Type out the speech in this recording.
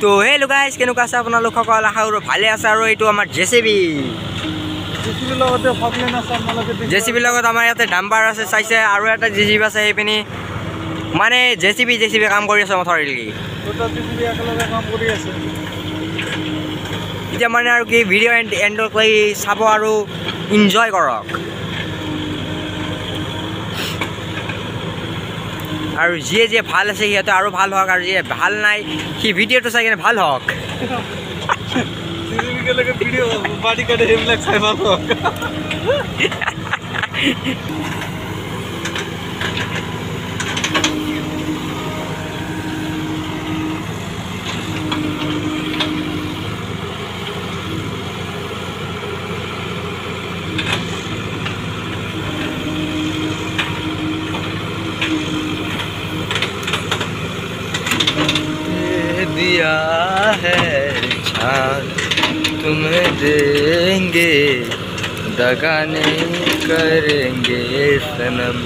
তো hello guys কেনেকুৱা আছে আপোনালোকসকল আশা কৰোঁ ভালে আছে আৰু এইটো আমাৰ J C B J C বিৰ লগত আমাৰ ইয়াতে ডাম্বাৰ আছে চাইছে আৰু এটা জে চি বি আছে সেইপিনি। মানে J C B J C B কাম কৰি আছে আছে। এতিয়া মানে আৰু কি ভিডিঅ' এণ্ড এণ্ড কৰি চাব আৰু ইনজয় কৰক। আৰু যিয়ে যিয়ে ভালো আছে সিহঁতে আৰু ভালো হওক আৰু যিয়ে ভালো নাই সি ভিডিঅ'টো চাই কিনে ভালো হওক। ভিডিঅ' বাৰী কাটে সেইবিলাক চাই ভালো হওক। दिया है छान तुम्हें देंगे दगा नहीं करेंगे सनम।